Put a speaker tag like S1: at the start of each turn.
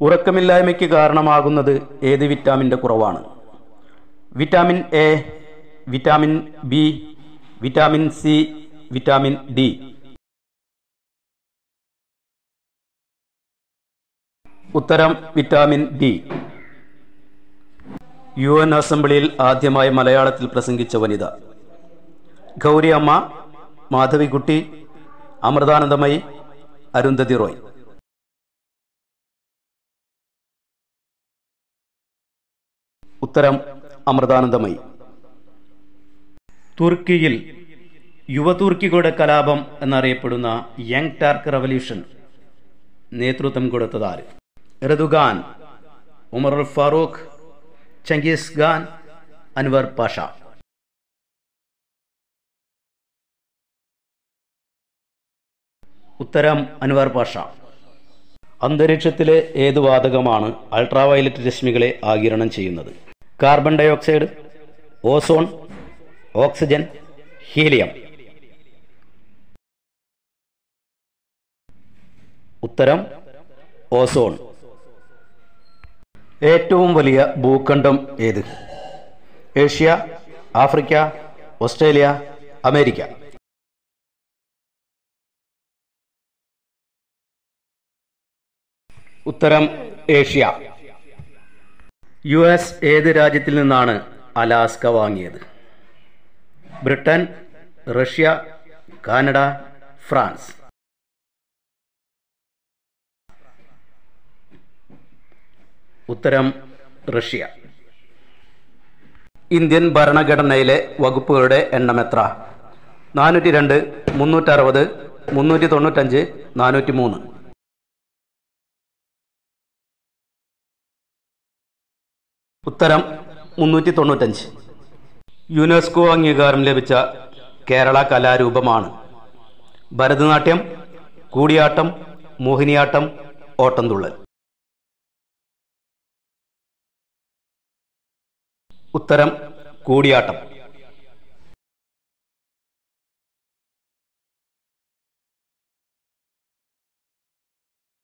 S1: ഉറക്കമില്ലായ്മയ്ക്ക് കാരണമാകുന്നത് ഏത് വിറ്റാമിന്റെ കുറവാണ്? Vitamin A vitamin B vitamin C vitamin D. ഉത്തരം വിറ്റാമിൻ ഡി. യു എൻ അസംബ്ലിയിൽ ആദ്യമായി മലയാളത്തിൽ പ്രസംഗിച്ച വനിത. ഗൗരിയമ്മ മാധവിക്കുട്ടി അമൃതാനന്ദമയി അരുന്ധതി റോയ് ഉത്തരം അമൃതാനന്ദമയി. തുർക്കിയിൽ യുവതുർക്കികളുടെ കലാപം എന്നറിയപ്പെടുന്ന യങ് ടാർക്ക് റവല്യൂഷൻ നേതൃത്വം കൊടുത്തതാര് ഉമർ ഉൽ ഫാറൂഖ് ചങ്കീസ് ഖാൻ അൻവർ പാഷ. ഉത്തരം അൻവർ പാഷ. അന്തരീക്ഷത്തിലെ ഏത് വാതകമാണ് അൾട്രാവയലറ്റ് രശ്മികളെ ആകിരണം ചെയ്യുന്നത്? Carbon dioxide ozone oxygen helium ഉത്തരം ഓസോൺ ഏറ്റവും വലിയ ഭൂഖണ്ഡം ഏത്? Asia Africa Australia America. ഉത്തരം ഏഷ്യ. യു എസ് ഏത് രാജ്യത്തിൽ നിന്നാണ് അലാസ്ക വാങ്ങിയത്? Britain Russia Canada France. ഉത്തരം റഷ്യ. ഇന്ത്യൻ ഭരണഘടനയിലെ വകുപ്പുകളുടെ എണ്ണം എത്ര? നാനൂറ്റി രണ്ട് മുന്നൂറ്ററുപത് മുന്നൂറ്റി തൊണ്ണൂറ്റഞ്ച് നാനൂറ്റി മൂന്ന് ഉത്തരം മുന്നൂറ്റി തൊണ്ണൂറ്റഞ്ച് യുനെസ്കോ അംഗീകാരം ലഭിച്ച കേരള കലാരൂപമാണ്. ഭരതനാട്യം കൂടിയാട്ടം മോഹിനിയാട്ടം ഓട്ടംതുള്ളൽ. ഉത്തരം കൂടിയാട്ടം.